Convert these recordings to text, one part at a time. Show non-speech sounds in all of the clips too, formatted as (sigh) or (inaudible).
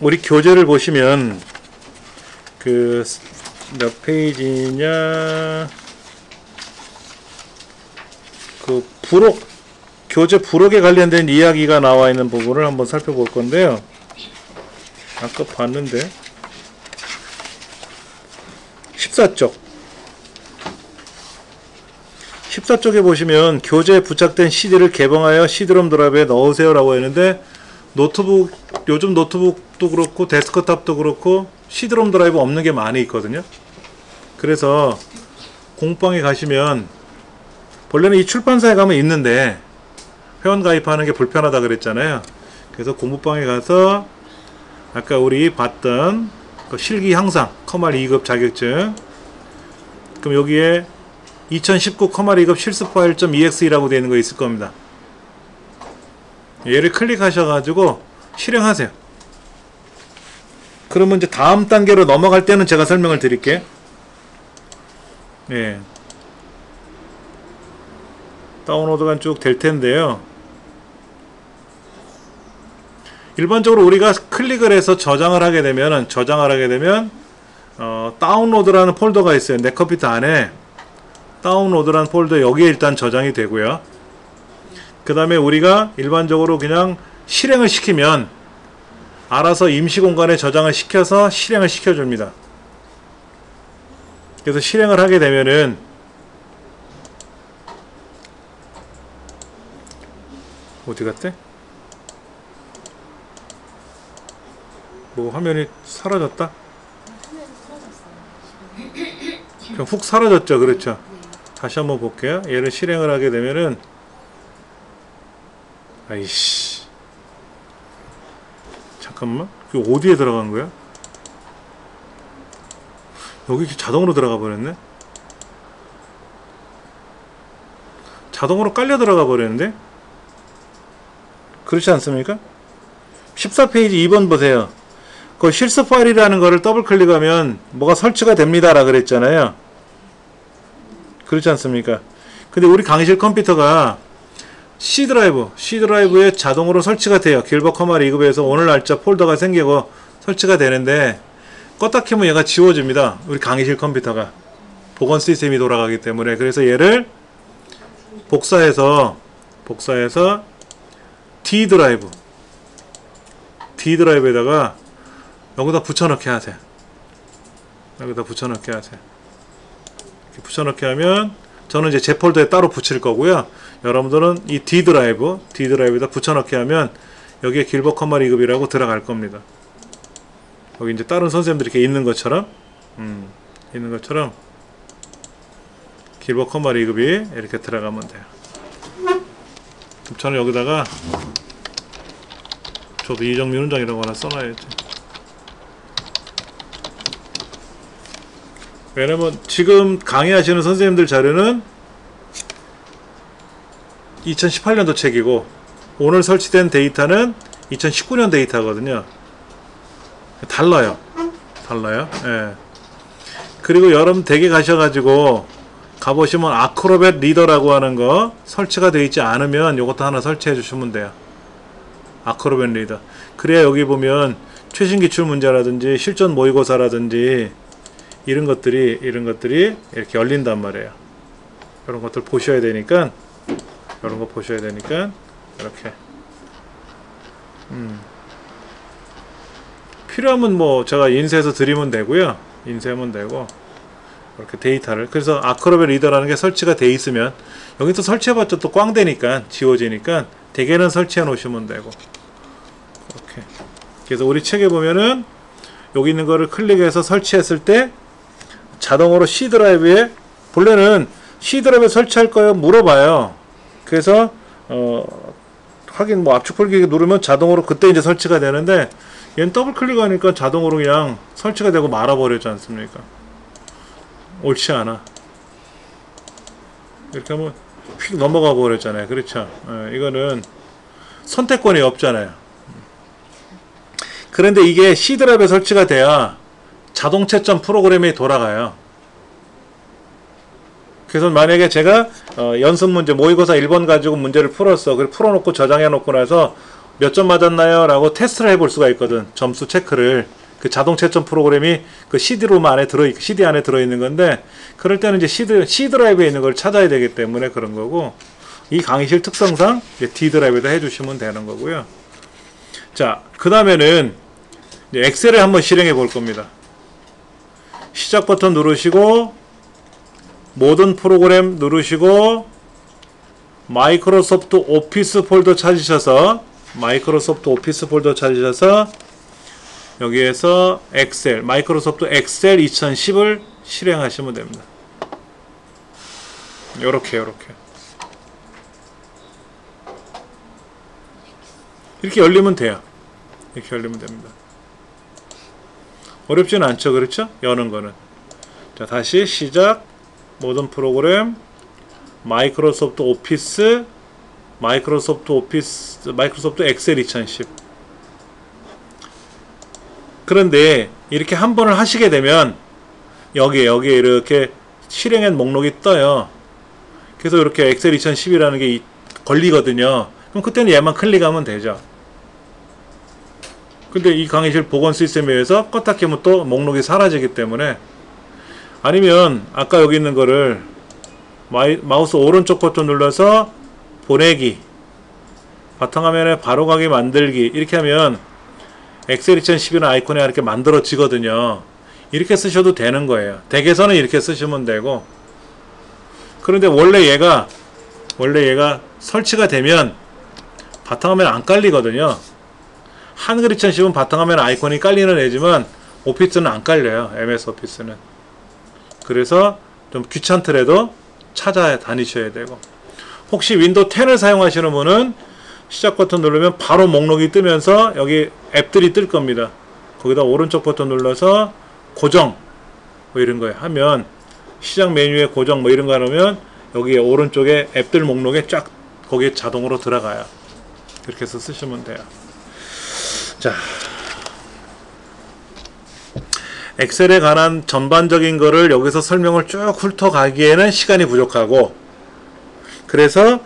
우리 교재를 보시면 그 몇 페이지냐? 그 부록 교재 부록에 관련된 이야기가 나와 있는 부분을 한번 살펴볼 건데요. 아까 봤는데. 14쪽. 14쪽에 보시면 교재에 부착된 CD를 개봉하여 CD롬 드라이브에 넣으세요 라고 했는데 노트북 요즘 노트북도 그렇고 데스크탑도 그렇고 CD롬 드라이브 없는 게 많이 있거든요. 그래서 공부방에 가시면 원래는 이 출판사에 가면 있는데 회원 가입하는 게 불편하다 그랬잖아요. 그래서 공부방에 가서 아까 우리 봤던 그 실기 향상 컴활 2급 자격증. 그럼 여기에 2019 컴활 2급 실습 파일 .exe라고 되어 있는 거 있을 겁니다. 얘를 클릭하셔 가지고 실행하세요. 그러면 이제 다음 단계로 넘어갈 때는 제가 설명을 드릴게요. 예. 다운로드가 쭉 될 텐데요. 일반적으로 우리가 클릭을 해서 저장을 하게 되면 저장을 하게 되면 어, 다운로드라는 폴더가 있어요. 내 컴퓨터 안에. 다운로드라는 폴더 여기에 일단 저장이 되고요. 그 다음에 우리가 일반적으로 그냥 실행을 시키면 알아서 임시 공간에 저장을 시켜서 실행을 시켜줍니다 그래서 실행을 하게 되면은 어디 갔대? 뭐 화면이 사라졌다? 그냥 훅 사라졌죠 그렇죠 다시 한번 볼게요 얘를 실행을 하게 되면은 아이씨 잠깐만. 이거 어디에 들어간 거야? 여기 자동으로 들어가 버렸네? 자동으로 깔려 들어가 버렸는데? 그렇지 않습니까? 14페이지 2번 보세요. 그 실습 파일이라는 거를 더블 클릭하면 뭐가 설치가 됩니다 라 그랬잖아요. 그렇지 않습니까? 근데 우리 강의실 컴퓨터가 C 드라이브 C 드라이브에 자동으로 설치가 돼요 길벗 컴활 2급에서 오늘 날짜 폴더가 생기고 설치가 되는데 껐다 켜면 얘가 지워집니다 우리 강의실 컴퓨터가 복원 시스템이 돌아가기 때문에 그래서 얘를 복사해서 복사해서 D 드라이브 D 드라이브에다가 여기다 붙여넣기 하세요. 여기다 붙여넣기 하세요. 이렇게 붙여넣기 하면 저는 이제 제 폴더에 따로 붙일 거고요. 여러분들은 이 D 드라이브, D 드라이브에다 붙여넣기 하면 여기에 길버 커말 2급이라고 들어갈 겁니다. 여기 이제 다른 선생님들이 이렇게 있는 것처럼, 음, 있는 것처럼 길버 커말 2급이 이렇게 들어가면 돼요. 저는 여기다가 저도 이정민 훈장이라고 하나 써놔야지. 왜냐면 지금 강의하시는 선생님들 자료는 2018년도 책이고 오늘 설치된 데이터는 2019년 데이터거든요. 달라요. 달라요. 예. 그리고 여러분 댁에 가셔가지고 가보시면 아크로벳 리더라고 하는 거 설치가 되어 있지 않으면 이것도 하나 설치해 주시면 돼요. 아크로벳 리더. 그래야 여기 보면 최신 기출 문제라든지 실전 모의고사라든지 이런 것들이 이런 것들이 이렇게 열린단 말이에요. 이런 것들 보셔야 되니까 이런 거 보셔야 되니까 이렇게. 음. 필요하면 뭐 제가 인쇄해서 드리면 되고요. 인쇄하면 되고 이렇게 데이터를. 그래서 아크로벳 리더라는 게 설치가 돼 있으면 여기서 설치해봤자 또 꽝 되니까 지워지니까 대개는 설치해 놓으시면 되고. 이렇게. 그래서 우리 책에 보면은 여기 있는 거를 클릭해서 설치했을 때 자동으로 C 드라이브에 본래는 C 드라이브에 설치할 거예요? 물어봐요 그래서 어 하긴 뭐 압축 풀기 누르면 자동으로 그때 이제 설치가 되는데 얘는 더블 클릭하니까 자동으로 그냥 설치가 되고 말아버렸지 않습니까? 옳지 않아. 이렇게 하면 휙 넘어가 버렸잖아요. 그렇죠? 예, 이거는 선택권이 없잖아요. 그런데 이게 C 드라이브에 설치가 돼야 자동 채점 프로그램이 돌아가요. 그래서 만약에 제가 어, 연습 문제 모의고사 1번 가지고 문제를 풀었어. 그리고 풀어놓고 저장해 놓고 나서 몇 점 맞았나요? 라고 테스트를 해볼 수가 있거든. 점수 체크를. 그 자동 채점 프로그램이 그 CD-롬 안에 들어 CD 안에 들어 있는 건데 그럴 때는 이제 CD, C 드라이브에 있는 걸 찾아야 되기 때문에 그런 거고 이 강의실 특성상 D 드라이브에다 해주시면 되는 거고요. 자, 그 다음에는 엑셀을 한번 실행해 볼 겁니다. 시작 버튼 누르시고 모든 프로그램 누르시고 마이크로소프트 오피스 폴더 찾으셔서 마이크로소프트 오피스 폴더 찾으셔서 여기에서 엑셀 마이크로소프트 엑셀 2010을 실행하시면 됩니다. 요렇게 요렇게 이렇게 열리면 돼요. 이렇게 열리면 됩니다. 어렵지는 않죠. 그렇죠? 여는 거는. 자, 다시 시작. 모든 프로그램 마이크로소프트 오피스 마이크로소프트 오피스 마이크로소프트 엑셀 2010 그런데 이렇게 한 번을 하시게 되면 여기 여기에 이렇게 실행한 목록이 떠요. 그래서 이렇게 엑셀 2010이라는 게 걸리거든요. 그럼 그때는 얘만 클릭하면 되죠. 근데 이 강의실 복원 시스템에 의해서 껐다 켜면 또 목록이 사라지기 때문에 아니면 아까 여기 있는 거를 마이, 마우스 오른쪽 버튼 눌러서 보내기. 바탕화면에 바로가기 만들기. 이렇게 하면 엑셀 2012는 아이콘이 이렇게 만들어지거든요. 이렇게 쓰셔도 되는 거예요. 댁에서는 이렇게 쓰시면 되고. 그런데 원래 얘가 원래 얘가 설치가 되면 바탕화면 안 깔리거든요. 한글 2010은 바탕화면 아이콘이 깔리는 애지만 오피스는 안 깔려요. MS 오피스는 그래서 좀 귀찮더라도 찾아다니셔야 되고. 혹시 윈도우 10을 사용하시는 분은 시작 버튼 누르면 바로 목록이 뜨면서 여기 앱들이 뜰 겁니다. 거기다 오른쪽 버튼 눌러서 고정 뭐 이런 거에 하면 시작 메뉴에 고정 뭐 이런 거 하면 여기 오른쪽에 앱들 목록에 쫙 거기에 자동으로 들어가요. 그렇게 해서 쓰시면 돼요. 자 엑셀에 관한 전반적인 거를 여기서 설명을 쭉 훑어가기에는 시간이 부족하고 그래서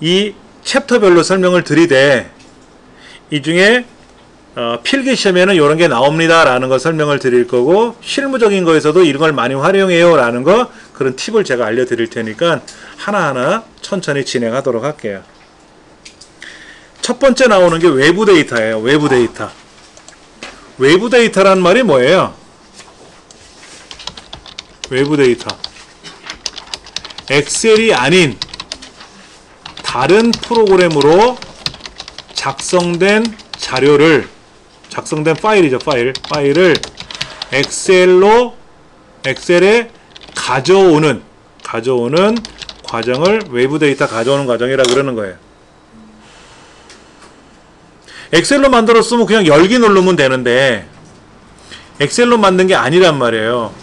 이 챕터별로 설명을 드리되 이 중에 어, 필기 시험에는 이런 게 나옵니다 라는 거 설명을 드릴 거고 실무적인 거에서도 이런 걸 많이 활용해요 라는 거 그런 팁을 제가 알려드릴 테니까 하나하나 천천히 진행하도록 할게요. 첫 번째 나오는 게 외부 데이터예요 외부 데이터. 외부 데이터란 말이 뭐예요 외부 데이터. 엑셀이 아닌 다른 프로그램으로 작성된 자료를 작성된 파일이죠 파일. 파일을 엑셀로 엑셀에 가져오는 가져오는 과정을 외부 데이터 가져오는 과정이라 그러는 거예요. 엑셀로 만들었으면 그냥 열기 누르면 되는데 엑셀로 만든 게 아니란 말이에요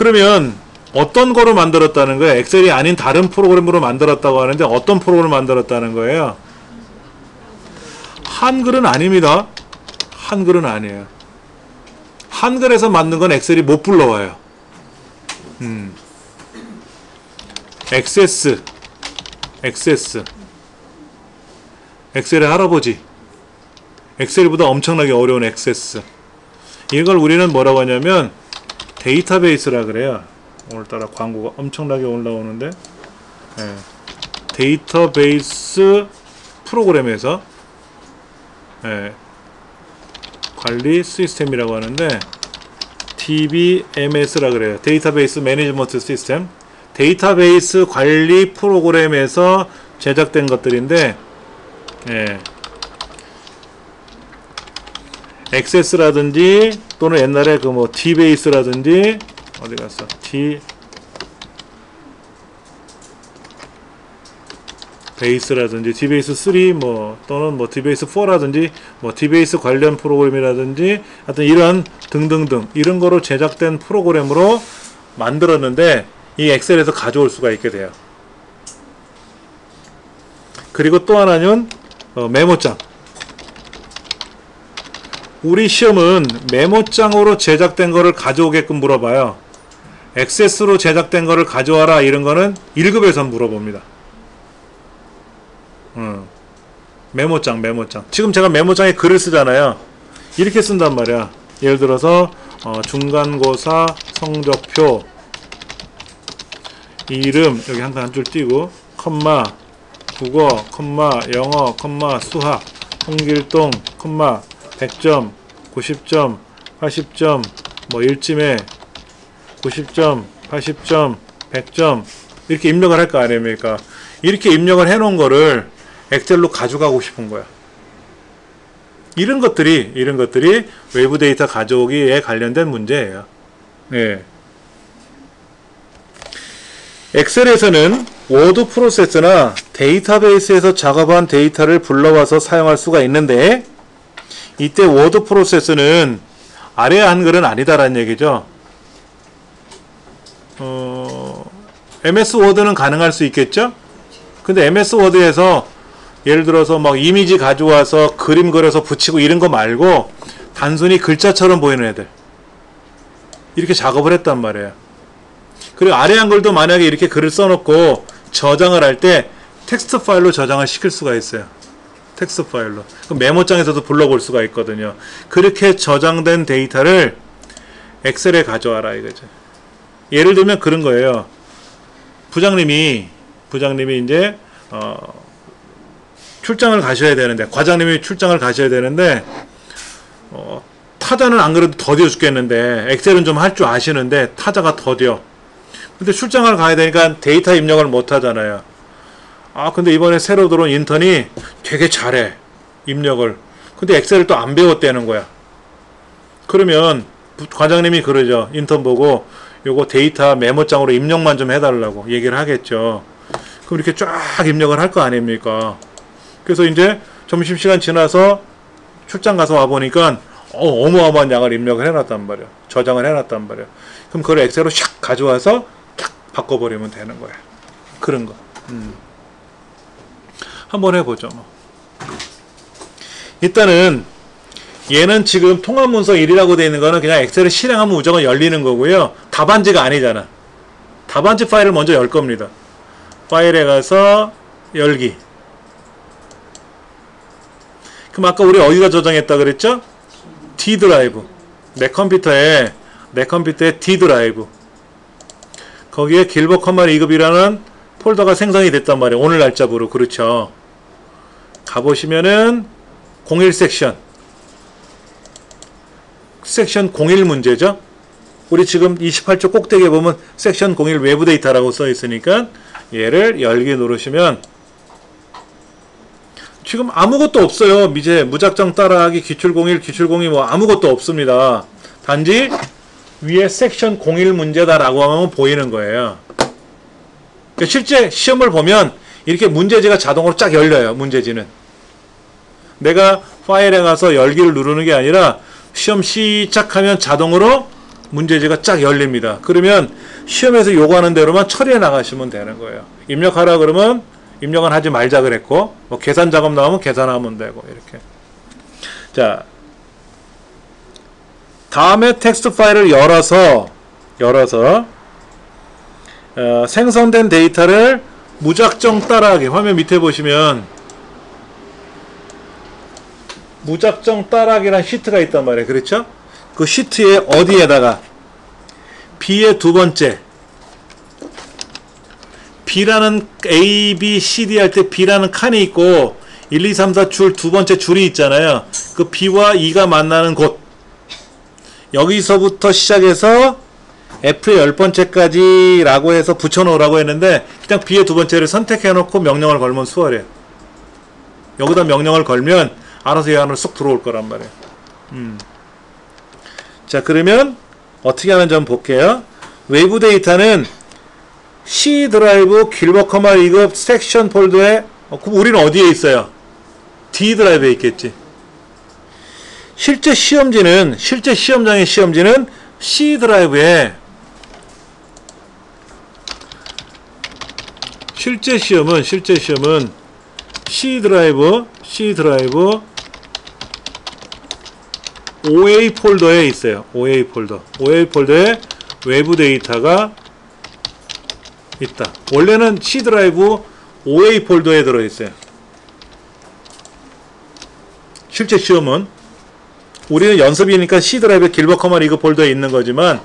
그러면 어떤 거로 만들었다는 거예요? 엑셀이 아닌 다른 프로그램으로 만들었다고 하는데 어떤 프로그램을 만들었다는 거예요? 한글은 아닙니다. 한글은 아니에요. 한글에서 만든 건 엑셀이 못 불러와요. 음. 액세스 액세스 엑셀의 할아버지 엑셀보다 엄청나게 어려운 액세스 이걸 우리는 뭐라고 하냐면 데이터베이스라 그래요. 오늘따라 광고가 엄청나게 올라오는데 네. 데이터베이스 프로그램에서 네. 관리 시스템이라고 하는데 DBMS라 그래요. 데이터베이스 매니지먼트 시스템 데이터베이스 관리 프로그램에서 제작된 것들인데 예. 액세스라든지 또는 옛날에 그 뭐 D베이스라든지 어디 갔어? D 베이스라든지 디베이스 3 뭐 또는 뭐 디베이스 4라든지 뭐 디베이스 관련 프로그램이라든지 하여튼 이런 등등등 이런 거로 제작된 프로그램으로 만들었는데 이 엑셀에서 가져올 수가 있게 돼요. 그리고 또 하나는 어, 메모장 우리 시험은 메모장으로 제작된 거를 가져오게끔 물어봐요. 액세스로 제작된 거를 가져와라 이런 거는 1급에서 물어봅니다. 음. 메모장 메모장 지금 제가 메모장에 글을 쓰잖아요 이렇게 쓴단 말이야 예를 들어서 어, 중간고사 성적표 이름 여기 한한줄 띄고 컴마 국어 컴마 영어 컴마 수학 홍길동 컴마 100점 90점 80점 뭐 일침에 90점 80점 100점 이렇게 입력을 할 거 아닙니까 이렇게 입력을 해 놓은 거를 엑셀로 가져가고 싶은 거야. 이런 것들이 이런 것들이 외부 데이터 가져오기에 관련된 문제예요. 네. 엑셀에서는 워드 프로세스나 데이터베이스에서 작업한 데이터를 불러와서 사용할 수가 있는데 이때 워드 프로세스는 아래 한글은 아니다라는 얘기죠. 어, MS 워드는 가능할 수 있겠죠? 근데 MS 워드에서 예를 들어서 막 이미지 가져와서 그림 그려서 붙이고 이런 거 말고 단순히 글자처럼 보이는 애들 이렇게 작업을 했단 말이에요. 그리고 아래 한글도 만약에 이렇게 글을 써놓고 저장을 할 때 텍스트 파일로 저장을 시킬 수가 있어요. 텍스트 파일로. 그럼 메모장에서도 불러볼 수가 있거든요. 그렇게 저장된 데이터를 엑셀에 가져와라 이거죠. 예를 들면 그런 거예요. 부장님이 부장님이 이제 어, 출장을 가셔야 되는데 과장님이 출장을 가셔야 되는데 어, 타자는 안 그래도 더뎌 죽겠는데 엑셀은 좀 할 줄 아시는데 타자가 더뎌. 근데 출장을 가야 되니까 데이터 입력을 못 하잖아요. 아, 근데 이번에 새로 들어온 인턴이 되게 잘해. 입력을. 근데 엑셀을 또 안 배웠다는 거야. 그러면 과장님이 그러죠. 인턴 보고 요거 데이터 메모장으로 입력만 좀 해달라고 얘기를 하겠죠. 그럼 이렇게 쫙 입력을 할 거 아닙니까? 그래서 이제 점심시간 지나서 출장 가서 와보니까 어, 어마어마한 양을 입력을 해놨단 말이야. 저장을 해놨단 말이야. 그럼 그걸 엑셀로 샥 가져와서 바꿔버리면 되는 거야. 그런 거. 음. 한번 해보죠. 뭐. 일단은 얘는 지금 통합문서 1이라고 되어 있는 거는 그냥 엑셀을 실행하면 무조건 열리는 거고요. 답안지가 아니잖아. 답안지 파일을 먼저 열 겁니다. 파일에 가서 열기. 그럼 아까 우리 어디다 저장했다 그랬죠? D 드라이브. 내 컴퓨터에 내 컴퓨터에 D 드라이브. 거기에 길벗 컴활 2급이라는 폴더가 생성이 됐단 말이에요. 오늘 날짜부로. 그렇죠. 가보시면은 01 섹션. 섹션 01 문제죠. 우리 지금 28쪽 꼭대기에 보면 섹션 01 외부 데이터라고 써 있으니까 얘를 열기 누르시면 지금 아무것도 없어요. 예제 무작정 따라하기 기출 01 기출 02뭐 아무것도 없습니다. 단지 위에 섹션 01 문제다 라고 하면 보이는 거예요. 그러니까 실제 시험을 보면 이렇게 문제지가 자동으로 쫙 열려요. 문제지는. 내가 파일에 가서 열기를 누르는 게 아니라 시험 시작하면 자동으로 문제지가 쫙 열립니다. 그러면 시험에서 요구하는 대로만 처리해 나가시면 되는 거예요. 입력하라 그러면 입력은 하지 말자 그랬고 뭐 계산 작업 나오면 계산하면 되고 이렇게. 자, 다음에 텍스트 파일을 열어서 열어서 어, 생성된 데이터를 무작정 따라하기 화면 밑에 보시면 무작정 따라하기란 시트가 있단 말이에요 그렇죠? 그 시트에 어디에다가 B의 두 번째 B라는 A, B, C, D 할 때 B라는 칸이 있고 1, 2, 3, 4 줄 두 번째 줄이 있잖아요 그 B와 E가 만나는 곳 여기서부터 시작해서 F의 열 번째까지 라고 해서 붙여놓으라고 했는데 그냥 B의 두 번째를 선택해놓고 명령을 걸면 수월해요. 여기다 명령을 걸면 알아서 이 안으로 쏙 들어올 거란 말이에요. 음. 자 그러면 어떻게 하는지 한번 볼게요. 외부 데이터는 C 드라이브 길벗 컴활 2급 섹션 폴더에 어, 그럼 우리는 어디에 있어요? D 드라이브에 있겠지. 실제 시험지는 실제 시험장의 시험지는 C 드라이브에 실제 시험은 실제 시험은 C 드라이브 C 드라이브 OA 폴더에 있어요. OA 폴더. OA 폴더에 외부 데이터가 있다. 원래는 C 드라이브 OA 폴더에 들어 있어요. 실제 시험은 우리는 연습이니까 C 드라이브 길벗 컴활 2급 폴더에 있는 거지만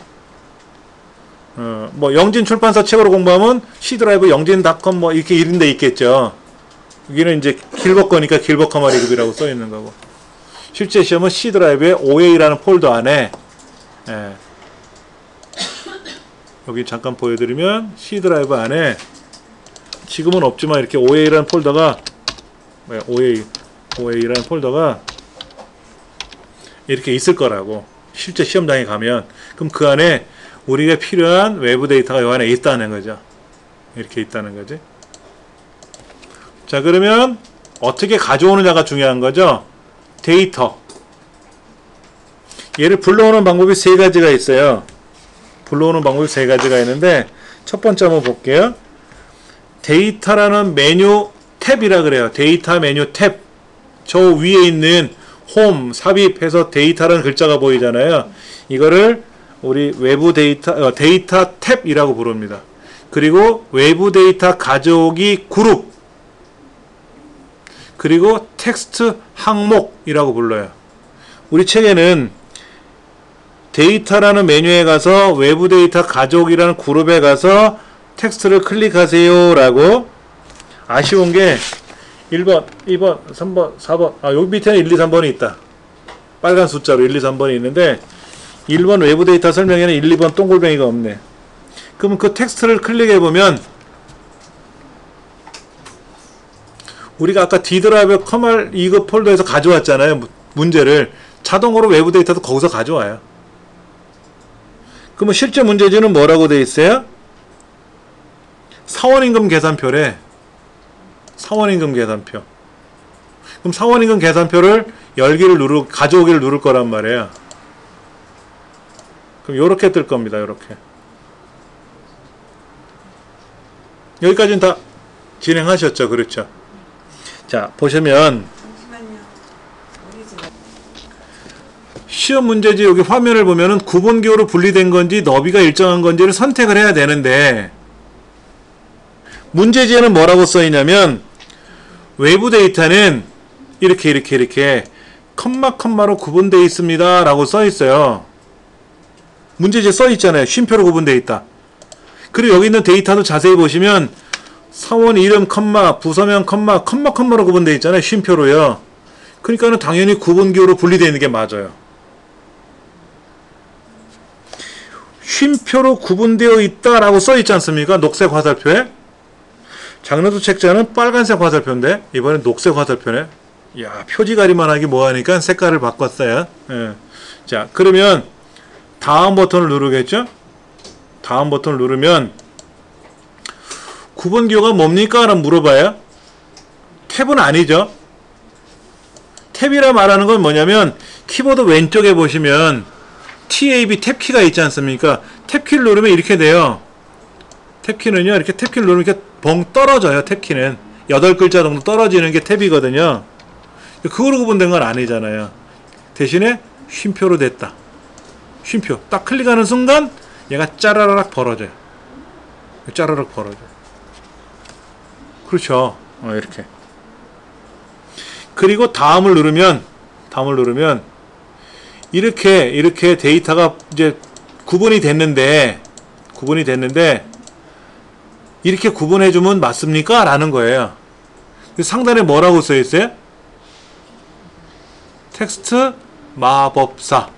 어, 뭐 영진 출판사 책으로 공부하면 C 드라이브 영진닷컴 뭐 이렇게 이런 데 있겠죠. 여기는 이제 길벗 거니까 길벗 컴활 2급이라고 써 있는 거고. 실제 시험은 C 드라이브에 OA라는 폴더 안에 예. 여기 잠깐 보여드리면 C 드라이브 안에 지금은 없지만 이렇게 OA라는 폴더가 뭐야, OA OA라는 폴더가 이렇게 있을 거라고 실제 시험장에 가면 그럼 그 안에 우리가 필요한 외부 데이터가 이 안에 있다는 거죠. 이렇게 있다는 거지. 자 그러면 어떻게 가져오느냐가 중요한 거죠. 데이터. 얘를 불러오는 방법이 세 가지가 있어요. 불러오는 방법이 세 가지가 있는데 첫 번째 한번 볼게요. 데이터라는 메뉴 탭이라 그래요. 데이터 메뉴 탭. 저 위에 있는 홈, 삽입해서 데이터라는 글자가 보이잖아요. 이거를 우리 외부 데이터, 어, 데이터 탭이라고 부릅니다. 그리고 외부 데이터 가져오기 그룹. 그리고 텍스트 항목이라고 불러요. 우리 책에는 데이터라는 메뉴에 가서 외부 데이터 가져오기라는 그룹에 가서 텍스트를 클릭하세요 라고 아쉬운 게 1번, 2번, 3번, 4번 아 여기 밑에는 1, 2, 3번이 있다 빨간 숫자로 1, 2, 3번이 있는데 1번 외부 데이터 설명에는 1, 2번 동글뱅이가 없네 그러면 그 텍스트를 클릭해보면 우리가 아까 D 드라이브 컴활 2급 폴더에서 가져왔잖아요 문제를 자동으로 외부 데이터도 거기서 가져와요 그러면 실제 문제지는 뭐라고 돼 있어요? 사원임금 계산표래. 사원임금 계산표. 그럼 사원임금 계산표를 열기를 누르 가져오기를 누를 거란 말이에요. 그럼 요렇게 뜰 겁니다. 요렇게. 여기까지는 다 진행하셨죠. 그렇죠. 자, 보시면 시험 문제지 여기 화면을 보면은 구분기호로 분리된 건지 너비가 일정한 건지를 선택을 해야 되는데 문제지에는 뭐라고 써 있냐면 외부 데이터는 이렇게 이렇게 이렇게 컴마 컴마로 구분되어 있습니다 라고 써 있어요. 문제지에 써 있잖아요. 쉼표로 구분되어 있다. 그리고 여기 있는 데이터도 자세히 보시면 사원 이름 컴마 부서명 컴마 컴마 컴마로 구분되어 있잖아요 쉼표로요 그러니까는 당연히 구분기호로 분리되어 있는 게 맞아요 쉼표로 구분되어 있다라고 써 있지 않습니까? 녹색 화살표에. 장르도 책자는 빨간색 화살표인데 이번엔 녹색 화살표네. 야 표지 가리만 하기 뭐하니까 색깔을 바꿨어요. 예. 자 그러면 다음 버튼을 누르겠죠? 다음 버튼을 누르면 구분기호가 뭡니까? 라고 물어봐요. 탭은 아니죠. 탭이라 말하는 건 뭐냐면 키보드 왼쪽에 보시면 TAB 탭키가 있지 않습니까? 탭키를 누르면 이렇게 돼요. 탭키는요, 이렇게 탭키를 누르면 이렇게 벙 떨어져요, 탭키는. 8글자 정도 떨어지는 게 탭이거든요. 그거로 구분된 건 아니잖아요. 대신에 쉼표로 됐다. 쉼표. 딱 클릭하는 순간 얘가 짜라락 벌어져요. 짜라락 벌어져요. 그렇죠. 어, 이렇게. 그리고 다음을 누르면, 다음을 누르면, 이렇게 이렇게 데이터가 이제 구분이 됐는데 구분이 됐는데 이렇게 구분해 주면 맞습니까? 라는 거예요. 상단에 뭐라고 써 있어요? 텍스트 마법사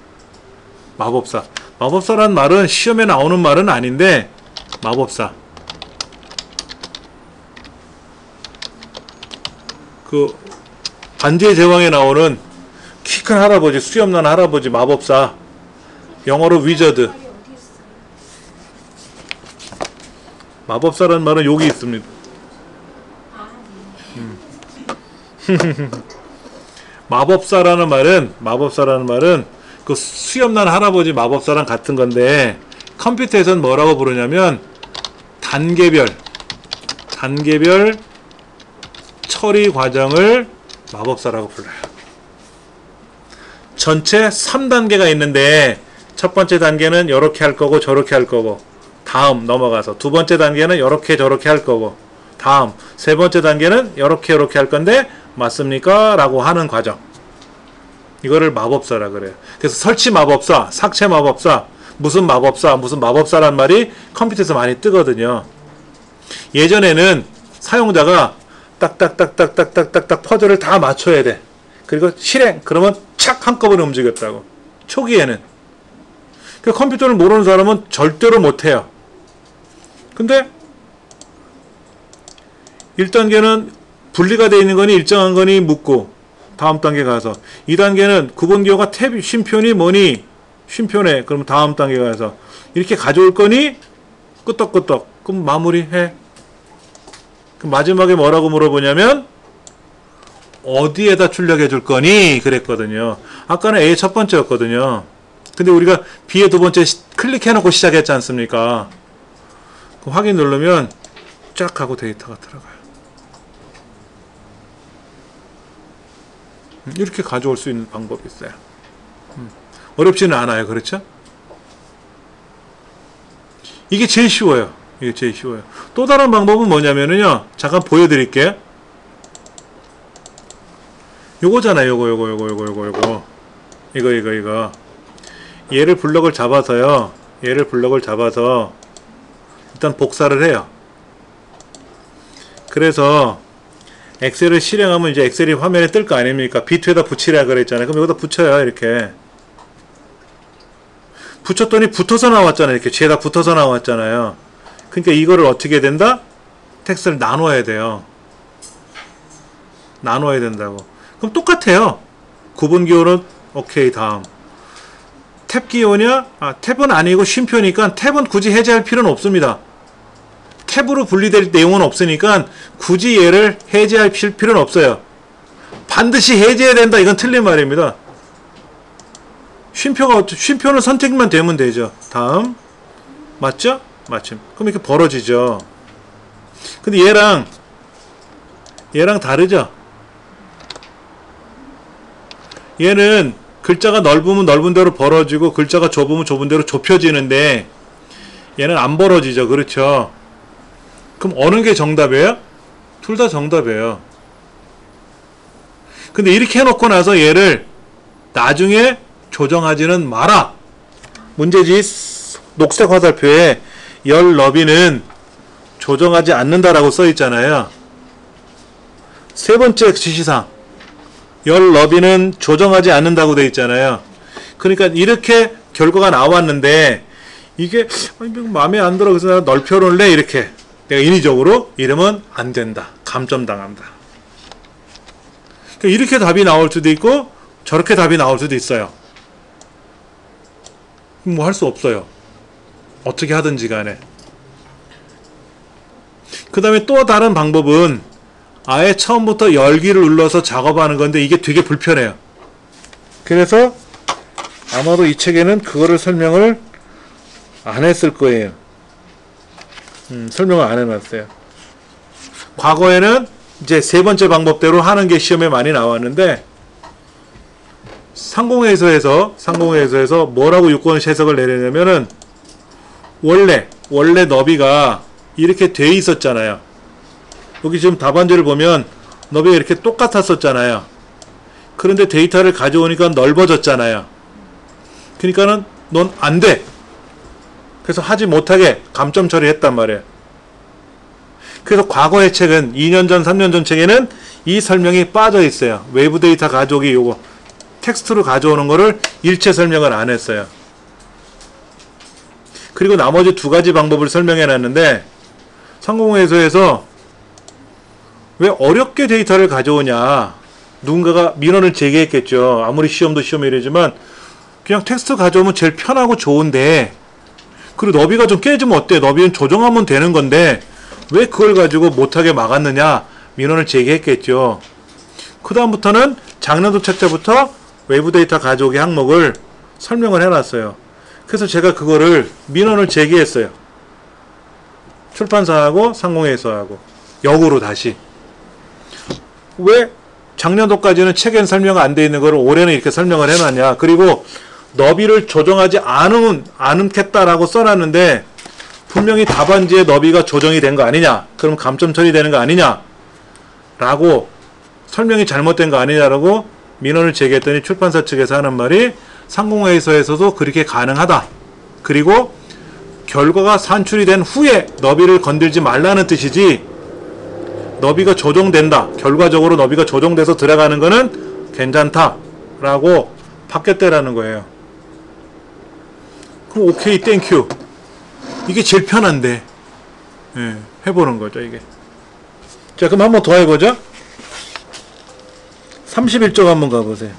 마법사 마법사란 말은 시험에 나오는 말은 아닌데 마법사 그 반지의 제왕에 나오는 키 큰 할아버지, 수염난 할아버지, 마법사. 영어로 wizard. 마법사라는 말은 여기 있습니다. 음. (laughs) 마법사라는 말은 마법사라는 말은 그 수염난 할아버지 마법사랑 같은 건데 컴퓨터에서는 뭐라고 부르냐면 단계별 단계별 처리 과정을 마법사라고 불러요. 전체 3단계가 있는데 첫 번째 단계는 이렇게 할 거고 저렇게 할 거고 다음 넘어가서 두 번째 단계는 이렇게 저렇게 할 거고 다음 세 번째 단계는 이렇게 이렇게 할 건데 맞습니까? 라고 하는 과정 이거를 마법사라 그래요. 그래서 설치 마법사, 삭제 마법사, 무슨 마법사, 무슨 마법사란 말이 컴퓨터에서 많이 뜨거든요. 예전에는 사용자가 딱딱딱딱딱딱딱딱 퍼즐을 다 맞춰야 돼. 그리고 실행 그러면 착 한꺼번에 움직였다고. 초기에는. 그 컴퓨터를 모르는 사람은 절대로 못 해요. 근데 1단계는 분리가 되어 있는 거니 일정한 거니 묻고 다음 단계 가서 2단계는 구분 기호가 탭 쉼표니 뭐니 쉼표네 그럼 다음 단계 가서 이렇게 가져올 거니 끄떡끄떡 그럼 마무리해 그 마지막에 뭐라고 물어보냐면 어디에다 출력해 줄 거니 그랬거든요 아까는 A 첫 번째였거든요 근데 우리가 B의 두 번째 시- 클릭해 놓고 시작했지 않습니까 그 확인 누르면 쫙 하고 데이터가 들어가요 음, 이렇게 가져올 수 있는 방법이 있어요. 음, 어렵지는 않아요. 그렇죠? 이게 제일 쉬워요. 이게 제일 쉬워요. 또 다른 방법은 뭐냐면은요. 잠깐 보여드릴게요. 요거잖아요. 요거, 요거, 요거, 요거, 요거, 요거. 이거, 이거, 이거. 얘를 블럭을 잡아서요. 얘를 블럭을 잡아서 일단 복사를 해요. 그래서 엑셀을 실행하면 이제 엑셀이 화면에 뜰 거 아닙니까? 비트에다 붙이라 그랬잖아요. 그럼 여기다 붙여요. 이렇게. 붙였더니 붙어서 나왔잖아요. 이렇게 뒤에다 붙어서 나왔잖아요. 그러니까 이거를 어떻게 된다? 텍스트를 나눠야 돼요. 나눠야 된다고. 그럼 똑같아요. 구분 기호는 오케이 다음. 탭 기호냐? 아, 탭은 아니고 쉼표니까 탭은 굳이 해제할 필요는 없습니다. 탭으로 분리될 내용은 없으니까 굳이 얘를 해제할 필- 필요는 없어요. 반드시 해제해야 된다. 이건 틀린 말입니다. 쉼표가 쉼표는 선택만 되면 되죠. 다음 맞죠? 마침. 그럼 이렇게 벌어지죠. 근데 얘랑 얘랑 다르죠. 얘는 글자가 넓으면 넓은 대로 벌어지고 글자가 좁으면 좁은 대로 좁혀지는데 얘는 안 벌어지죠. 그렇죠? 그럼 어느 게 정답이에요? 둘 다 정답이에요. 근데 이렇게 해놓고 나서 얘를 나중에 조정하지는 마라. 문제지 녹색 화살표에 열 너비는 조정하지 않는다라고 써 있잖아요. 세 번째 지시사항. 열 너비는 조정하지 않는다고 돼 있잖아요. 그러니까 이렇게 결과가 나왔는데 이게 마음에 안 들어 그래서 넓혀놓을래 이렇게 내가 인위적으로 이러면 안 된다. 감점당한다. 그러니까 이렇게 답이 나올 수도 있고 저렇게 답이 나올 수도 있어요. 뭐 할 수 없어요. 어떻게 하든지 간에. 그 다음에 또 다른 방법은 아예 처음부터 열기를 눌러서 작업하는 건데 이게 되게 불편해요. 그래서 아마도 이 책에는 그거를 설명을 안 했을 거예요. 음, 설명을 안 해놨어요. 과거에는 이제 세 번째 방법대로 하는 게 시험에 많이 나왔는데 상공회의소에서 상공회의소에서 뭐라고 유권 해석을 내리냐면은 원래 원래 너비가 이렇게 돼 있었잖아요. 여기 지금 답안지를 보면 너비가 이렇게 똑같았었잖아요. 그런데 데이터를 가져오니까 넓어졌잖아요. 그러니까는 넌 안 돼. 그래서 하지 못하게 감점 처리했단 말이에요. 그래서 과거의 책은 2년 전, 3년 전 책에는 이 설명이 빠져 있어요. 외부 데이터 가져오기 요거 텍스트로 가져오는 거를 일체 설명을 안 했어요. 그리고 나머지 두 가지 방법을 설명해 놨는데 상공회의소에서 왜 어렵게 데이터를 가져오냐 누군가가 민원을 제기했겠죠. 아무리 시험도 시험이라지만 그냥 텍스트 가져오면 제일 편하고 좋은데 그리고 너비가 좀 깨지면 어때? 너비는 조정하면 되는 건데 왜 그걸 가지고 못하게 막았느냐 민원을 제기했겠죠. 그 다음부터는 작년 도착자부터 외부 데이터 가져오기 항목을 설명을 해놨어요. 그래서 제가 그거를 민원을 제기했어요. 출판사하고 상공회의소하고 역으로 다시. 왜 작년도까지는 책엔 설명 안 돼 있는 거를 올해는 이렇게 설명을 해놨냐. 그리고 너비를 조정하지 않은, 않겠다라고 써놨는데 분명히 답안지에 너비가 조정이 된 거 아니냐. 그럼 감점 처리되는 거 아니냐. 라고 설명이 잘못된 거 아니냐라고 민원을 제기했더니 출판사 측에서 하는 말이 상공회의소에서도 그렇게 가능하다. 그리고 결과가 산출이 된 후에 너비를 건들지 말라는 뜻이지 너비가 조정된다. 결과적으로 너비가 조정돼서 들어가는 거는 괜찮다 라고 바뀌었다라는 거예요. 그럼 오케이 thank you. 이게 제일 편한데 예, 해보는 거죠 이게. 자 그럼 한번 더 해보죠. 31쪽 한번 가보세요.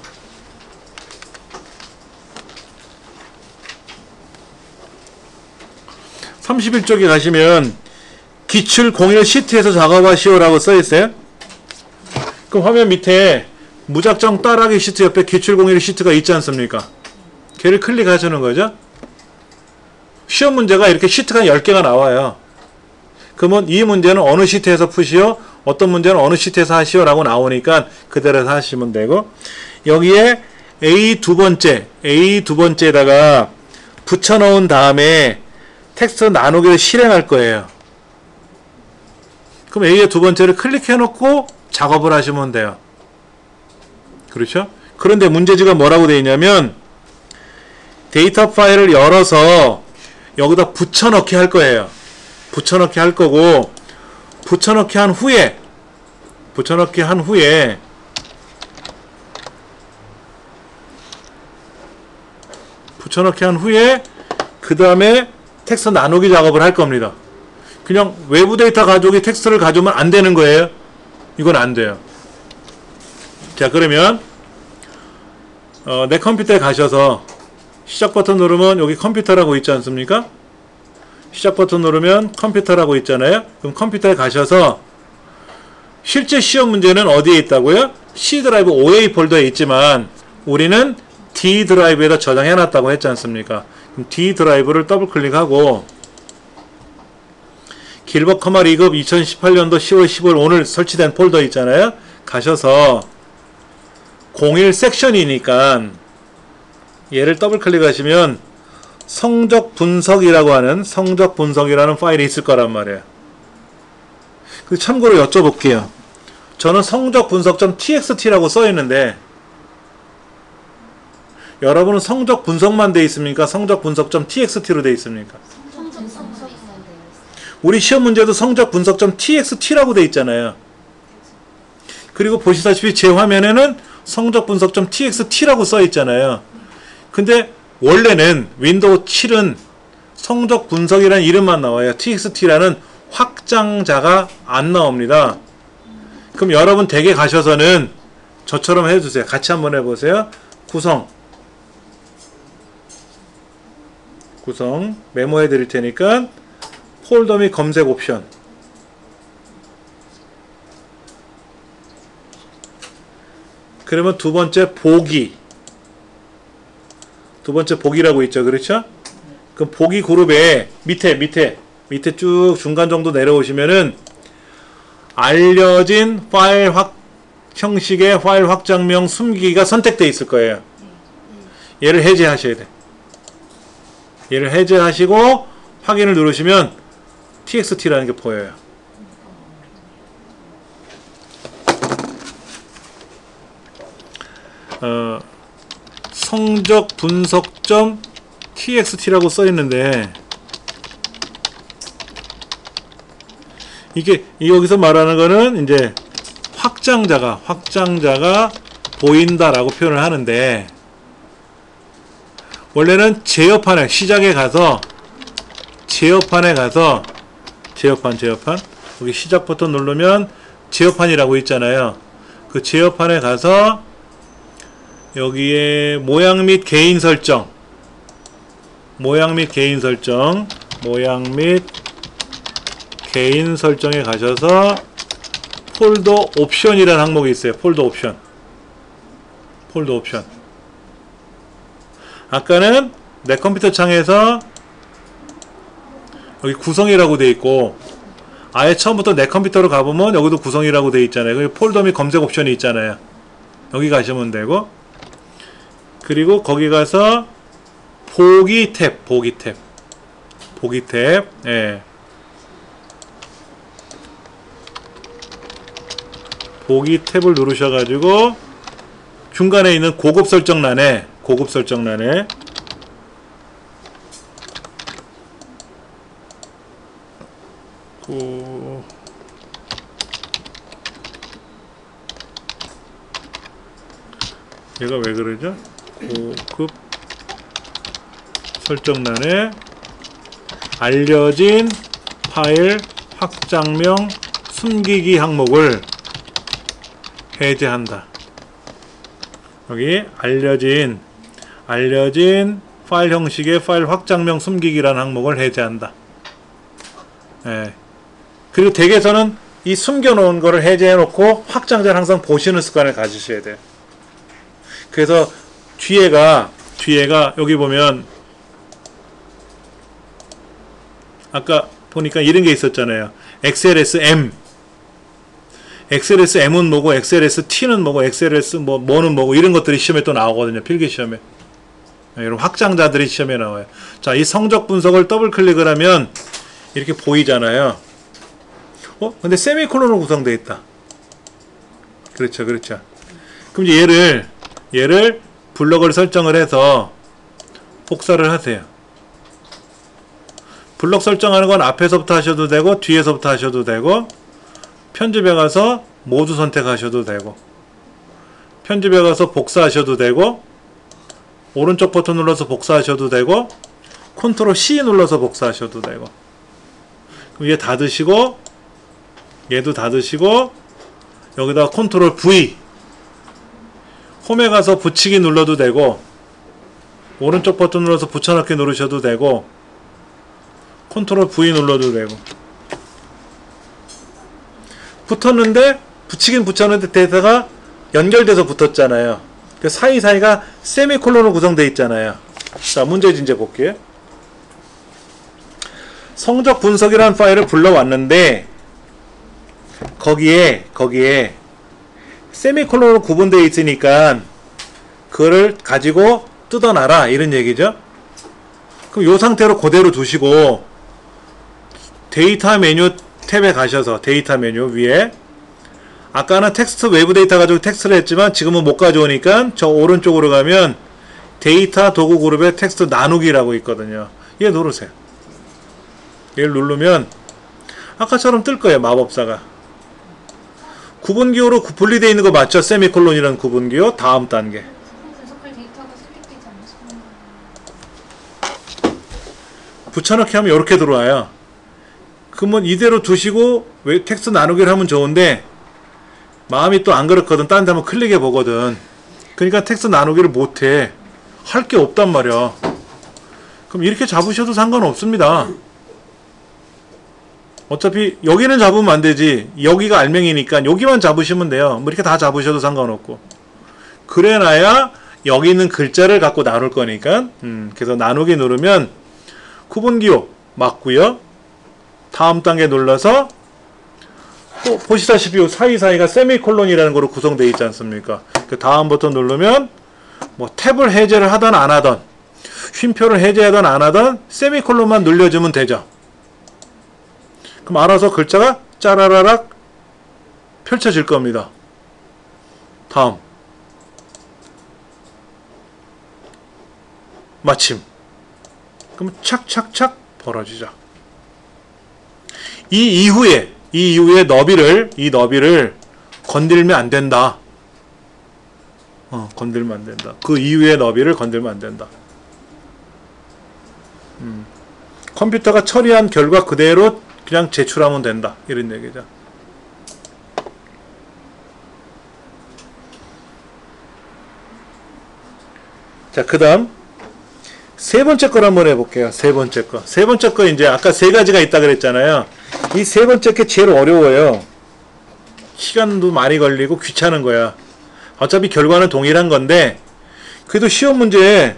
31쪽에 가시면 기출 공일 시트에서 작업하시오라고 써 있어요. 그럼 화면 밑에 무작정 따라하기 시트 옆에 기출 공일 시트가 있지 않습니까? 걔를 클릭하시는 거죠. 시험 문제가 이렇게 시트가 10개가 나와요. 그러면 이 문제는 어느 시트에서 푸시오? 어떤 문제는 어느 시트에서 하시오? 라고 나오니까 그대로 하시면 되고 여기에 A 두 번째, A 두 번째에다가 붙여놓은 다음에 텍스트 나누기를 실행할 거예요. 그럼 A의 두 번째를 클릭해 놓고 작업을 하시면 돼요. 그렇죠? 그런데 문제지가 뭐라고 되어 있냐면 데이터 파일을 열어서 여기다 붙여넣기 할 거예요. 붙여넣기 할 거고 붙여넣기 한 후에 붙여넣기 한 후에 붙여넣기 한 후에 그 다음에 텍스트 나누기 작업을 할 겁니다. 그냥 외부 데이터 가져오기 텍스트를 가져오면 안 되는 거예요. 이건 안 돼요. 자 그러면 어, 내 컴퓨터에 가셔서 시작 버튼 누르면 여기 컴퓨터라고 있지 않습니까? 시작 버튼 누르면 컴퓨터라고 있잖아요. 그럼 컴퓨터에 가셔서 실제 시험 문제는 어디에 있다고요? C 드라이브 OA 폴더에 있지만 우리는 D 드라이브에다 저장해 놨다고 했지 않습니까? D 드라이브를 더블 클릭하고 길벗 컴활 2급 2018년도 10월 15일 오늘 설치된 폴더 있잖아요. 가셔서 01 섹션이니까 얘를 더블 클릭하시면 성적 분석이라고 하는 성적 분석이라는 파일이 있을 거란 말이에요. 그 참고로 여쭤볼게요. 저는 성적 분석.txt라고 써 있는데 여러분은 성적 분석만 돼 있습니까? 성적 분석.txt로 돼 있습니까? 우리 시험 문제도 성적 분석.txt라고 돼 있잖아요. 그리고 보시다시피 제 화면에는 성적 분석.txt라고 써 있잖아요. 근데 원래는 윈도우 7은 성적 분석이라는 이름만 나와요. txt라는 확장자가 안 나옵니다. 그럼 여러분 댁에 가셔서는 저처럼 해주세요. 같이 한번 해보세요. 구성 구성 메모해 드릴 테니까 폴더 및 검색 옵션. 그러면 두 번째 보기. 두 번째 보기라고 있죠. 그렇죠? 그럼 보기 그룹에 밑에 밑에 밑에 쭉 중간 정도 내려오시면은 알려진 파일 확 형식의 파일 확장명 숨기기가 선택되어 있을 거예요. 얘를 해제하셔야 돼 얘를 해제하시고 확인을 누르시면 txt라는 게 보여요. 어, 성적 분석점 txt라고 써 있는데 이게 이 여기서 말하는 거는 이제 확장자가 확장자가 보인다라고 표현을 하는데 원래는 제어판에 시작에 가서 제어판에 가서 제어판 제어판. 여기 시작 버튼 누르면 제어판이라고 있잖아요. 그 제어판에 가서 여기에 모양 및 개인 설정. 모양 및 개인 설정. 모양 및 개인 설정에 가셔서 폴더 옵션이라는 항목이 있어요. 폴더 옵션. 폴더 옵션 아까는 내 컴퓨터 창에서 여기 구성이라고 돼 있고 아예 처음부터 내 컴퓨터로 가보면 여기도 구성이라고 돼 있잖아요. 여기 폴더 및 검색 옵션이 있잖아요. 여기 가시면 되고 그리고 거기 가서 보기 탭, 보기 탭, 보기 탭, 예. 보기 탭을 누르셔가지고 중간에 있는 고급 설정란에 고급 설정란에 고 얘가 왜 그러죠? 고급 설정란에 알려진 파일 확장명 숨기기 항목을 해제한다. 여기 알려진 알려진 파일 형식의 파일 확장명 숨기기라는 항목을 해제한다. 예. 그리고 댁에서는 이 숨겨놓은 거를 해제해 놓고 확장자를 항상 보시는 습관을 가지셔야 돼요. 그래서 뒤에가 뒤에가 여기 보면 아까 보니까 이런 게 있었잖아요. XLSM XLSM은 뭐고 XLST는 뭐고 XLS 뭐 뭐는 뭐고 이런 것들이 시험에 또 나오거든요. 필기 시험에. 네, 이런 확장자들이 시험에 나와요. 자, 이 성적 분석을 더블 클릭을 하면 이렇게 보이잖아요. 어? 근데 세미콜론으로 구성되어 있다. 그렇죠. 그렇죠. 그럼 이제 얘를 얘를 블럭을 설정을 해서 복사를 하세요. 블럭 설정하는 건 앞에서부터 하셔도 되고 뒤에서부터 하셔도 되고 편집에 가서 모두 선택하셔도 되고 편집에 가서 복사하셔도 되고 오른쪽 버튼 눌러서 복사하셔도 되고 컨트롤 C 눌러서 복사하셔도 되고. 그럼 얘 닫으시고 얘도 닫으시고 여기다 컨트롤 V. 홈에 가서 붙이기 눌러도 되고 오른쪽 버튼 눌러서 붙여넣기 누르셔도 되고 컨트롤 V 눌러도 되고. 붙었는데 붙이긴 붙였는데 데이터가 연결돼서 붙었잖아요. 그 사이사이가 세미콜론으로 구성되어 있잖아요. 자, 문제 이제 볼게요. 성적 분석이라는 파일을 불러왔는데 거기에 거기에 세미콜론으로 구분되어 있으니까 그거를 가지고 뜯어놔라 이런 얘기죠. 그럼 이 상태로 그대로 두시고 데이터 메뉴 탭에 가셔서 데이터 메뉴 위에 아까는 텍스트 외부 데이터 가지고 텍스트를 했지만 지금은 못 가져오니까 저 오른쪽으로 가면 데이터 도구 그룹의 텍스트 나누기라고 있거든요. 얘 누르세요. 얘를 누르면 아까처럼 뜰 거예요. 마법사가. 구분기호로 구- 분리되어 있는 거 맞죠? 세미콜론이라는 구분기호 다음 단계. 붙여넣기 하면 이렇게 들어와요. 그러면 이대로 두시고 왜 텍스트 나누기를 하면 좋은데 마음이 또 안 그렇거든. 딴 데 한번 클릭해 보거든. 그러니까 텍스트 나누기를 못해. 할 게 없단 말이야. 그럼 이렇게 잡으셔도 상관없습니다. 어차피 여기는 잡으면 안 되지. 여기가 알맹이니까 여기만 잡으시면 돼요. 뭐 이렇게 다 잡으셔도 상관없고. 그래놔야 여기 있는 글자를 갖고 나눌 거니까. 음, 그래서 나누기 누르면 구분기호 맞고요. 다음 단계 눌러서 또 보시다시피 요 사이사이가 세미콜론이라는 거로 구성되어 있지 않습니까? 그 다음 버튼 누르면 뭐 탭을 해제를 하던 안 하던 쉼표를 해제하던 안 하던 세미콜론만 눌려주면 되죠. 그럼 알아서 글자가 짜라라락 펼쳐질 겁니다. 다음 마침 그럼 착착착 벌어지죠. 이 이후에 이 이후에 너비를 이 너비를 건들면 안 된다. 어, 건들면 안 된다. 그 이후의 너비를 건들면 안 된다. 음, 컴퓨터가 처리한 결과 그대로 그냥 제출하면 된다. 이런 얘기죠. 자, 그 다음 세 번째 걸 한번 해볼게요. 세 번째 거. 세 번째 거 이제 아까 세 가지가 있다 그랬잖아요. 이 세 번째 게 제일 어려워요. 시간도 많이 걸리고 귀찮은 거야. 어차피 결과는 동일한 건데 그래도 시험 문제에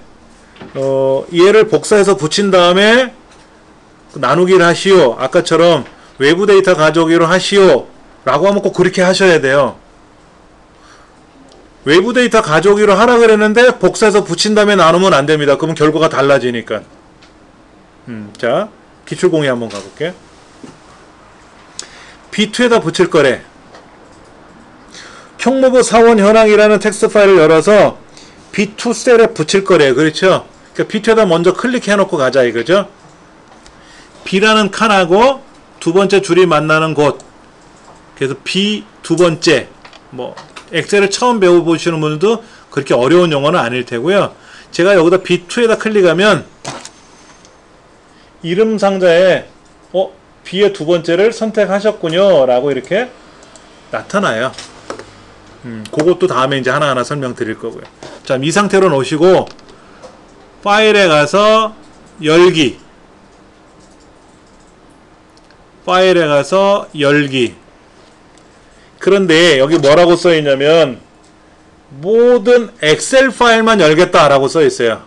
어, 얘를 복사해서 붙인 다음에 나누기를 하시오. 아까처럼 외부 데이터 가져오기로 하시오. 라고 하면 꼭 그렇게 하셔야 돼요. 외부 데이터 가져오기로 하라 그랬는데 복사해서 붙인 다음에 나누면 안 됩니다. 그러면 결과가 달라지니까. 음, 자, 기출공유 한번 가볼게. B2에다 붙일 거래. 총무부 사원 현황이라는 텍스트 파일을 열어서 B2 셀에 붙일 거래요. 그렇죠? 그러니까 B2에다 먼저 클릭해 놓고 가자 이거죠. B라는 칸하고 두 번째 줄이 만나는 곳. 그래서 B 두 번째 뭐 엑셀을 처음 배워보시는 분들도 그렇게 어려운 용어는 아닐 테고요. 제가 여기다 B2에다 클릭하면 이름 상자에 어 B의 두 번째를 선택하셨군요 라고 이렇게 나타나요. 음, 그것도 다음에 이제 하나하나 설명드릴 거고요. 자, 이 상태로 놓으시고 파일에 가서 열기 파일에 가서 열기 그런데 여기 뭐라고 써 있냐면 모든 엑셀 파일만 열겠다라고 써 있어요.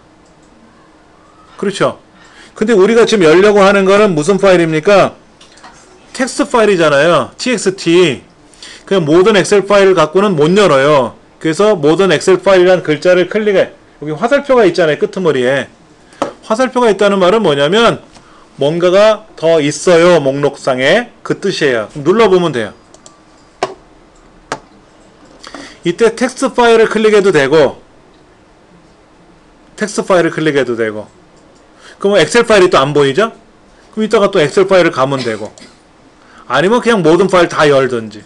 그렇죠? 근데 우리가 지금 열려고 하는 거는 무슨 파일입니까? 텍스트 파일이잖아요. txt. 그 모든 엑셀 파일을 갖고는 못 열어요. 그래서 모든 엑셀 파일이란 글자를 클릭해. 여기 화살표가 있잖아요. 끄트머리에. 화살표가 있다는 말은 뭐냐면 뭔가가 더 있어요. 목록상에. 그 뜻이에요. 눌러보면 돼요. 이때 텍스트 파일을 클릭해도 되고 텍스트 파일을 클릭해도 되고. 그러면 엑셀 파일이 또 안 보이죠? 그럼 이따가 또 엑셀 파일을 가면 되고. 아니면 그냥 모든 파일 다 열든지.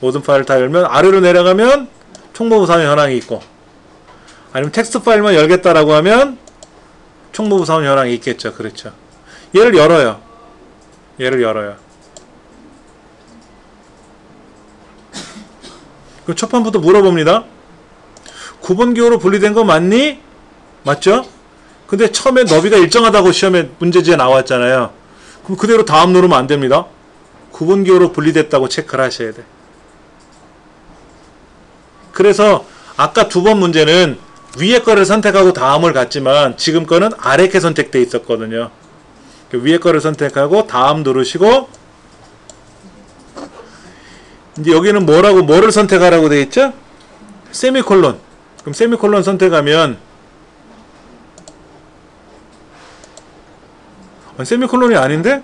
모든 파일 다 열면 아래로 내려가면 총무부 사원 현황이 있고. 아니면 텍스트 파일만 열겠다라고 하면 총무부 사원 현황이 있겠죠. 그렇죠. 얘를 열어요. 얘를 열어요 그 첫 판부터 물어봅니다. 9번 기호로 분리된 거 맞니? 맞죠? 근데 처음에 너비가 일정하다고 시험에 문제지에 나왔잖아요. 그럼 그대로 다음 누르면 안 됩니다. 9번 기호로 분리됐다고 체크를 하셔야 돼. 그래서 아까 두 번 문제는 위에 거를 선택하고 다음을 갔지만 지금 거는 아래 게 선택돼 있었거든요. 그 위에 거를 선택하고 다음 누르시고 이제 여기는 뭐라고 뭐를 선택하라고 돼 있죠? 세미콜론. 그럼 세미콜론 선택하면 아, 세미콜론이 아닌데?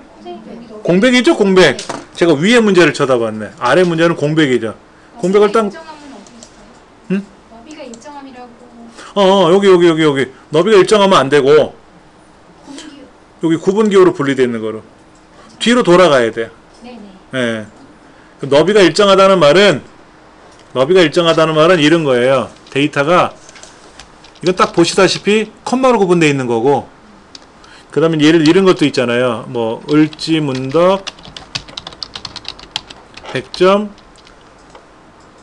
공백이죠, 공백. 제가 위에 문제를 쳐다봤네. 아래 문제는 공백이죠. 공백을 딱? 응? 너비가 일정함이라고 어, 어, 여기 여기 여기 여기 너비가 일정하면 안 되고 여기 구분 기호로 분리되어 있는 거로 뒤로 돌아가야 돼. 네네 예. 그 너비가 일정하다는 말은 너비가 일정하다는 말은 이런 거예요. 데이터가 이건 딱 보시다시피 컴마로 구분되어 있는 거고 그 다음에 예를 이런 것도 있잖아요. 뭐 을지 문덕 100점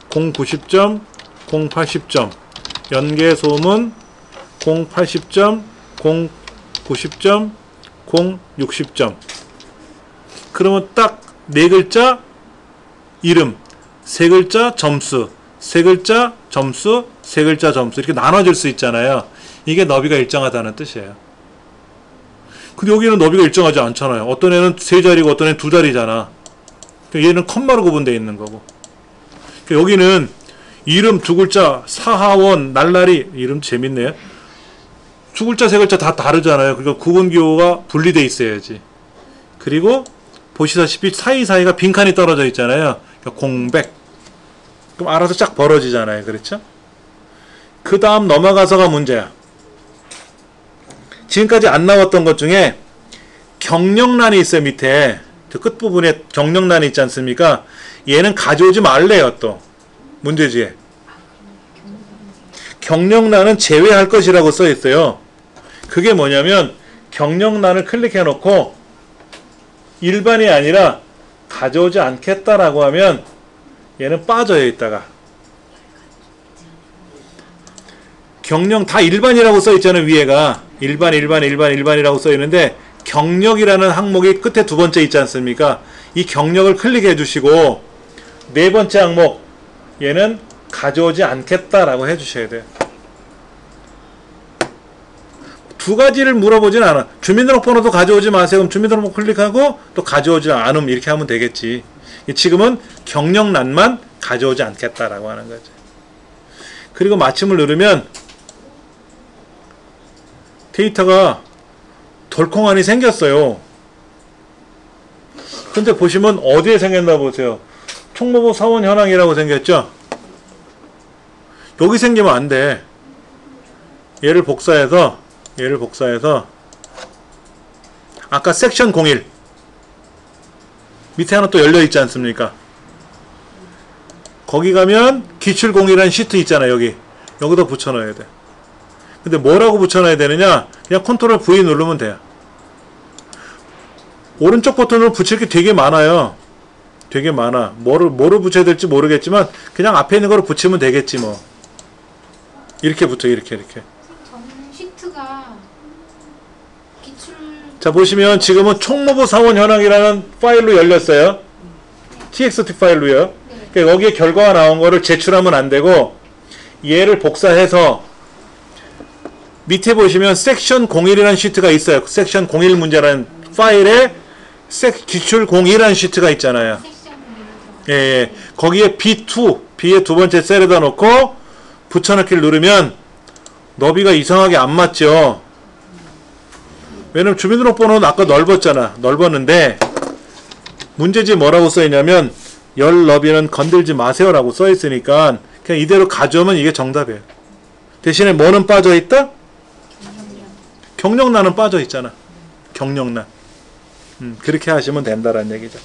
090점 080점 연계 소문 080점 090점 060점 그러면 딱 네 글자 이름, 세 글자 점수, 세 글자 점수, 세 글자 점수 이렇게 나눠질 수 있잖아요. 이게 너비가 일정하다는 뜻이에요. 근데 여기는 너비가 일정하지 않잖아요. 어떤 애는 세 자리고 어떤 애는 두 자리잖아. 그러니까 얘는 컴마로 구분되어 있는 거고. 그러니까 여기는 이름 두 글자, 사하원, 날라리 이름 재밌네요. 두 글자, 세 글자 다 다르잖아요. 그러니까 구분 기호가 분리돼 있어야지. 그리고 보시다시피 사이사이가 빈칸이 떨어져 있잖아요. 그러니까 공백. 그럼 알아서 쫙 벌어지잖아요. 그렇죠? 그 다음 넘어가서가 문제야. 지금까지 안 나왔던 것 중에 경력란이 있어요. 밑에. 저 끝부분에 경력란이 있지 않습니까? 얘는 가져오지 말래요. 또. 문제지에. 경력란은 제외할 것이라고 써 있어요. 그게 뭐냐면 경력란을 클릭해 놓고 일반이 아니라 가져오지 않겠다라고 하면 얘는 빠져요 있다가. 경력 다 일반이라고 써 있잖아요 위에가. 일반 일반 일반 일반이라고 써 있는데 경력이라는 항목이 끝에 두 번째 있지 않습니까? 이 경력을 클릭해 주시고 네 번째 항목 얘는 가져오지 않겠다라고 해 주셔야 돼요 두 가지를 물어보진 않아. 주민등록번호도 가져오지 마세요. 그럼 주민등록번 클릭하고 또 가져오지 않음 이렇게 하면 되겠지. 지금은 경력란만 가져오지 않겠다라고 하는 거죠. 그리고 마침을 누르면 데이터가 덜컹하니 생겼어요. 근데 보시면 어디에 생겼나 보세요. 총무부 사원 현황이라고 생겼죠? 여기 생기면 안 돼. 얘를 복사해서 얘를 복사해서 아까 섹션 01 밑에 하나 또 열려 있지 않습니까? 거기 가면 기출 01이라는 시트 있잖아 여기 여기다 붙여 넣어야 돼. 근데 뭐라고 붙여 넣어야 되느냐? 그냥 컨트롤 V 누르면 돼요. 오른쪽 버튼으로 붙일 게 되게 많아요. 되게 많아. 뭐를 뭐를 붙여야 될지 모르겠지만 그냥 앞에 있는 거로 붙이면 되겠지 뭐. 이렇게 붙여 이렇게 이렇게. 저는 시트가 기출 자 보시면 지금은 총무부 사원 현황이라는 파일로 열렸어요. txt 파일로요. 네. 그러니까 여기에 결과가 나온 거를 제출하면 안 되고 얘를 복사해서 밑에 보시면 섹션 01이라는 시트가 있어요. 섹션 01 문제라는 파일에 섹, 기출 01이라는 시트가 있잖아요. 예, 예. 거기에 B2, B의 두 번째 셀에다 놓고 붙여넣기를 누르면 너비가 이상하게 안 맞죠. 왜냐면 주민등록번호는 아까 넓었잖아. 넓었는데 문제지 뭐라고 써있냐면 열 너비는 건들지 마세요라고 써있으니까 그냥 이대로 가져오면 이게 정답이에요. 대신에 뭐는 빠져있다? 경력란은 빠져있잖아. 경력란. 음, 그렇게 하시면 된다라는 얘기죠.